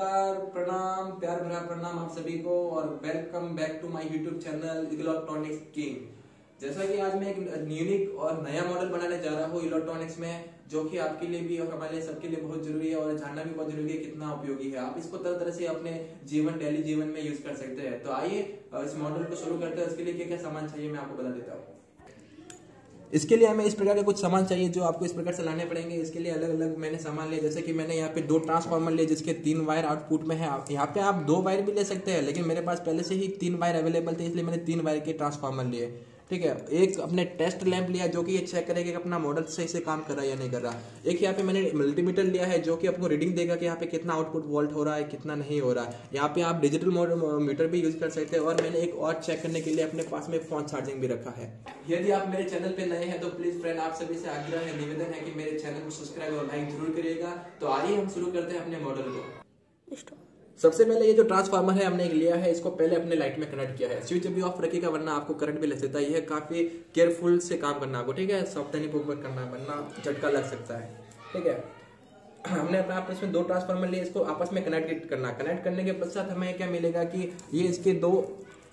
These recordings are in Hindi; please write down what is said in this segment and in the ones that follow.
नमस्कार, प्रणाम, प्यार भरा प्रणाम आप सभी को और welcome back to my YouTube channel electronics king जैसा कि आज मैं एक यूनिक और नया मॉडल बनाने जा रहा हूँ इलेक्ट्रॉनिक्स में, जो कि आपके लिए भी और हमारे लिए सबके लिए बहुत ज़रूरी है और जानना भी बहुत ज़रूरी है कितना उपयोगी है। आप इसको तरह तरह से अपने जीवन डेली जीवन में यूज़ कर सकते हैं। तो आइए इस मॉडल को शुरू करते हैं। उसके लिए क्या क्या सामान चाहिए मैं आपको बता देता हूँ। इसके लिए हमें इस प्रकार के कुछ सामान चाहिए जो आपको इस प्रकार से लाने पड़ेंगे। इसके लिए अलग अलग मैंने सामान लिया जैसे कि मैंने यहाँ पे दो ट्रांसफार्मर लिए, जिसके तीन वायर आउटपुट में है। यहाँ पे आप दो वायर भी ले सकते हैं, लेकिन मेरे पास पहले से ही तीन वायर अवेलेबल थे, इसलिए मैंने तीन वायर के ट्रांसफार्मर लिए। ठीक है, एक अपने टेस्ट लैंप लिया जो कि ये चेक करेगा कि अपना मॉडल सही से काम कर रहा है या नहीं कर रहा एक यहाँ पे मैंने मल्टीमीटर लिया है जो कि आपको रीडिंग देगा कि यहाँ पे कितना आउटपुट वोल्ट हो रहा है, कितना नहीं हो रहा है। यहाँ पे आप डिजिटल मीटर भी यूज़ कर सकते हैं और मैंने एक और चेक करने के लिए अपने पास में फ़ोन चार्जिंग भी रखा है। यदि आप मेरे चैनल पे नए हैं तो प्लीज़ फ्रेंड आप सभी से आग्रह है, निवेदन है कि मेरे चैनल को सब्सक्राइब और लाइक ज़रूर करिएगा। तो आइए हम शुरू करते हैं अपने मॉडल को। सबसे पहले ये जो ट्रांसफार्मर है हमने लिया है, इसको पहले अपने लाइट में कनेक्ट किया है। स्विच भी ऑफ़ रखेगा, वरना आपको करंट भी लग सकता है। यह काफ़ी केयरफुल से काम करना आपको, ठीक है? सावधानी पूर्वक करना, वरना झटका लग सकता है, ठीक है? हमने अपने आपस में दो ट्रांसफार्मर लिए, इसको आपस में कनेक्ट करना। कनेक्ट करने के पश्चात हमें क्या मिलेगा कि ये इसके दो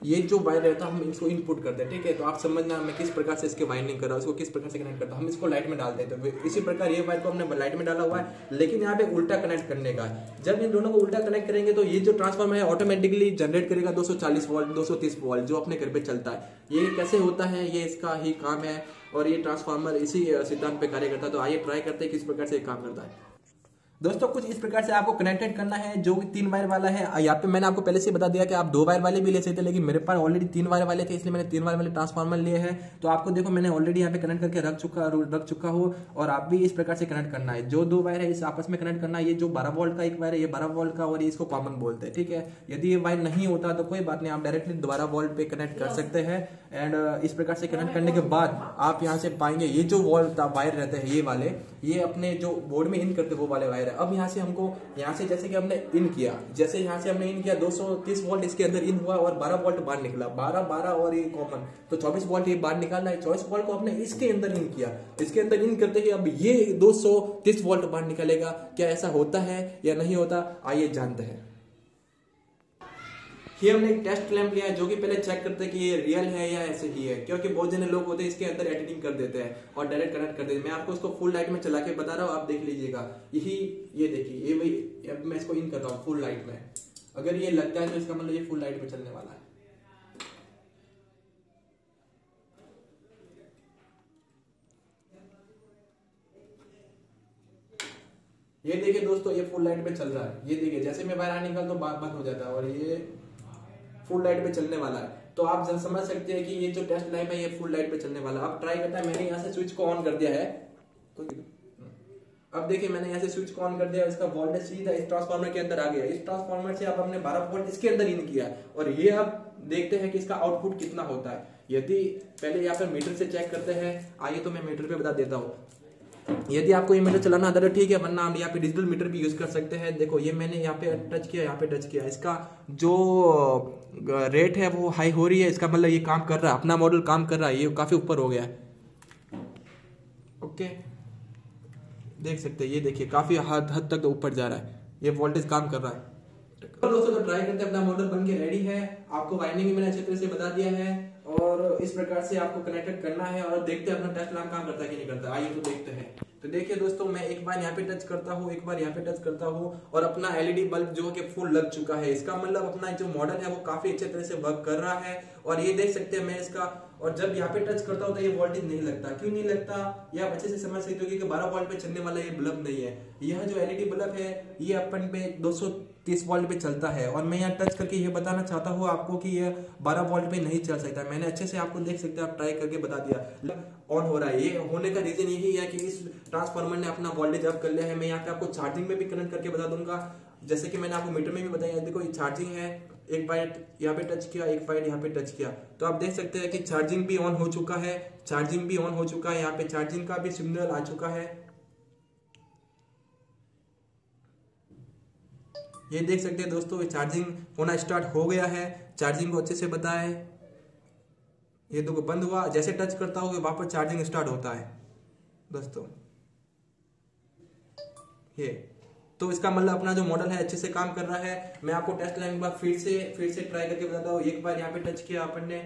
ये जो वायर रहता है, हम इसको इनपुट करते हैं, ठीक है? तो आप समझना मैं किस प्रकार से इसके वाइंडिंग कर रहा हूँ, इसको किस प्रकार से कनेक्ट करता हूँ। हम इसको लाइट में डालते हैं तो इसी प्रकार ये वायर को हमने लाइट में डाला हुआ है, लेकिन यहाँ पे उल्टा कनेक्ट करने का जब इन दोनों को उल्टा कनेक्ट करेंगे तो ये जो ट्रांसफॉर्मर है ऑटोमेटिकली जनरेट करेगा 240 वोल्ट 230 वोल्ट जो अपने घर पे चलता है। ये कैसे होता है, ये इसका ही काम है, और ये ट्रांसफार्मर इसी सिद्धांत पे कार्य करता है। तो आइए ट्राई करते हैं किस प्रकार से काम करता है। दोस्तों, कुछ इस प्रकार से आपको कनेक्टेड करना है, जो कि तीन वायर वाला है। यहाँ पे मैंने आपको पहले से बता दिया कि आप दो वायर वाले भी ले सकते लेकिन मेरे पास ऑलरेडी तीन वायर वाले थे, इसलिए मैंने तीन वायर वाले ट्रांसफार्मर लिए हैं। तो आपको देखो, मैंने ऑलरेडी यहाँ पे कनेक्ट करके रख चुका रख चुका हो, और आप भी इस प्रकार से कनेक्ट करना है। जो दो वायर है, इस आपस में कनेक्ट करना है। ये जो बारह वोल्ट का एक वायर है, ये बारह वोल्ट का, और इसको कॉमन बोलते हैं, ठीक है? यदि ये वायर नहीं होता तो कोई बात नहीं, आप डायरेक्टली दोबारा वोल्ट पे कनेक्ट कर सकते हैं एंड इस प्रकार से कनेक्ट करने के बाद आप यहाँ से पाएँगे, ये जो वोल्ट वायर रहते हैं, ये वाले, ये अपने जो बोर्ड में इन करते वो वाले वायर है। अब यहाँ से हमको, यहाँ से जैसे कि हमने इन किया, जैसे यहाँ से हमने इन किया 230 वोल्ट इसके अंदर इन हुआ और 12 वोल्ट बाहर निकला। 12 12 और ये कॉमन तो 24 वोल्ट ये बाहर निकालना है। 24 वोल्ट को हमने इसके अंदर इन किया। इसके अंदर इन करते ही अब ये 230 वोल्ट बाहर निकलेगा। क्या ऐसा होता है या नहीं होता? आइए जानते हैं। ये हमने एक टेस्ट लैंप लिया है, जो कि पहले चेक करते हैं कि ये रियल है या ऐसे ही है, क्योंकि बहुत जने लोग होते हैं, इसके अंदर एडिटिंग कर देते हैं और डायरेक्ट कनेक्ट कर देते हैं। मैं आपको इसको फुल लाइट में चला के बता रहा हूँ, आप देख लीजिएगा। यही, ये देखिए, ये भाई अब मैं इसको इन कर रहा हूँ फुल लाइट में। अगर ये लगता है तो इसका मतलब ये फुल लाइट में चलने वाला है। ये देखिए दोस्तों, ये फुल लाइट पे चल रहा है। ये देखिए, जैसे मैं बाहर निकल तो बात बंद हो जाता है और ये फुल लाइट पे चलने वाला है। तो आप समझ सकते हैं कि ये जो टेस्ट लाइट है, ये फुल लाइट पे चलने वाला है। अब ट्राई करता है, मैंने यहाँ से स्विच को ऑन कर दिया है। अब देखिए, मैंने यहाँ से स्विच को ऑन कर दिया इसका वोल्टेज सीधा इस ट्रांसफार्मर के अंदर आ गया। इस ट्रांसफार्मर से आप अपने 12 वोल्ट इसके अंदर इन किया। और ये आप देखते हैं कि इसका आउटपुट कितना होता है। यदि पहले यहाँ पर मीटर से चेक करते हैं, आइए तो मैं मीटर पे बता देता हूँ। यदि आपको ये मीटर चलाना आता है ठीक है, वरना आप यहाँ पे डिजिटल मीटर भी यूज़ कर सकते हैं। देखो, ये मैंने यहाँ पे टच किया, यहाँ पे टच किया। इसका जो रेट है वो हाई हो रही है। इसका मतलब ये काम कर रहा है, अपना मॉडल काम कर रहा है। ये काफ़ी ऊपर हो गया है। ओके देख सकते हैं, ये देखिए, काफ़ी हद हद तक ऊपर जा रहा है। ये वोल्टेज काम कर रहा है। तो दोस्तों तो ट्राई करते हैं, अपना मॉडल बन के रेडी है। आपको वाइंडिंग भी मैंने अच्छे तरह से बता दिया है। और इस प्रकार से आपको कनेक्टेड करना है और देखते हैं अपना टच लैम्प काम करता है कि नहीं करता आइए तो देखते हैं। तो देखिए दोस्तों, मैं एक बार यहाँ पे टच करता हूँ, एक बार यहाँ पे टच करता हूँ और अपना एलईडी बल्ब जो कि फुल लग चुका है। इसका मतलब अपना जो मॉडल है, वो काफ़ी अच्छे तरह से वर्क कर रहा है। और ये देख सकते हैं, मैं इसका और जब यहाँ पे टच करता हूँ तो ये वोल्टेज नहीं लगता। क्यों नहीं लगता? ये आप अच्छे से समझ सकते हो कि 12 वोल्ट पे चलने वाला ये बल्ब नहीं है। यह जो एलईडी बल्ब है, ये अपन पे 230 वोल्ट पे चलता है। और मैं यहाँ टच करके ये बताना चाहता हूँ आपको कि ये 12 वोल्ट पे नहीं चल सकता। मैंने अच्छे से आपको देख सकते हैं, आप ट्राई करके बता दिया। ऑन हो रहा है। ये होने का रीजन यही है कि इस ट्रांसफार्मर ने अपना वोल्टेज अप कर लिया है। मैं यहाँ पे आपको चार्जिंग में भी कनेक्ट करके बता दूँगा। जैसे कि मैंने आपको मीटर में भी बताया, देखो ये चार्जिंग है। एक बाइट यहाँ पे टच किया, एक बाइट यहाँ पे टच किया। तो आप देख सकते हैं कि चार्जिंग भी ऑन हो चुका है चार्जिंग भी ऑन हो चुका है, यहाँ पे चार्जिंग का भी सिग्नल आ चुका है। ये देख सकते हैं दोस्तों चार्जिंग होना स्टार्ट हो गया है। चार्जिंग को अच्छे से बताए। ये देखो, बंद हुआ। जैसे टच करता हूँ वापस चार्जिंग स्टार्ट होता है। दोस्तों, ये। तो इसका मतलब अपना जो मॉडल है, अच्छे से काम कर रहा है। मैं आपको टेस्ट लाइन के फिर से फिर से ट्राई करके बताता हूँ। एक बार यहाँ पे टच किया अपन ने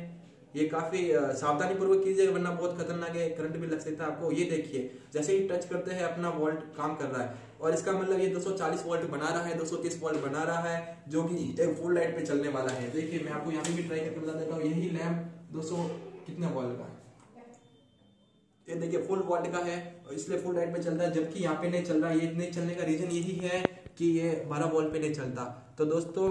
ये काफ़ी सावधानी पूर्वक कीजिएगा वरना बहुत खतरनाक है करंट भी लग सकता है आपको। ये देखिए, जैसे ही टच करते हैं, अपना वोल्ट काम कर रहा है। और इसका मतलब ये 240 वोल्ट बना रहा है 230 वोल्ट बना रहा है, जो कि एक फुल लाइट पे चलने वाला है। देखिए, मैं आपको यहाँ पे भी ट्राई करके बता देता हूँ। यही लैम्प 200 कितने वोल्ट का है? ये देखिए फुल वोल्ट का है इसलिए फुल लाइट पे चलता है, जबकि यहाँ पे नहीं चल रहा, ये नहीं चलने का रीजन यही है कि ये 12 वोल्ट पे नहीं चलता। तो दोस्तों,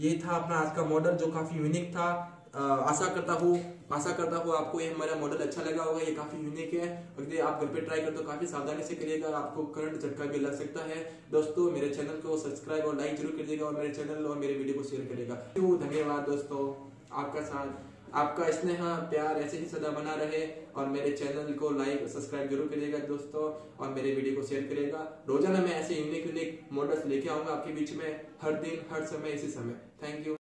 ये था अपना आज का मॉडल जो काफ़ी यूनिक था। आशा करता हूँ, आशा करता हूँ आपको ये हमारा मॉडल अच्छा लगा होगा, ये काफ़ी यूनिक है। अगर आप घर पे ट्राई करते तो काफ़ी सावधानी से करिएगा आपको करंट झटका भी लग सकता है। दोस्तों, मेरे चैनल को सब्सक्राइब और लाइक ज़रूर करिएगा और मेरे चैनल और मेरे वीडियो को शेयर करिएगा। धन्यवाद दोस्तों, आपका साथ। आपका स्नेह, प्यार ऐसे ही सदा बना रहे और मेरे चैनल को लाइक सब्सक्राइब ज़रूर करिएगा दोस्तों और मेरे वीडियो को शेयर करिएगा। रोज़ाना मैं ऐसे यूनिक यूनिक मॉडल्स लेके आऊँगा आपके बीच में, हर दिन, हर समय, इसी समय। Thank you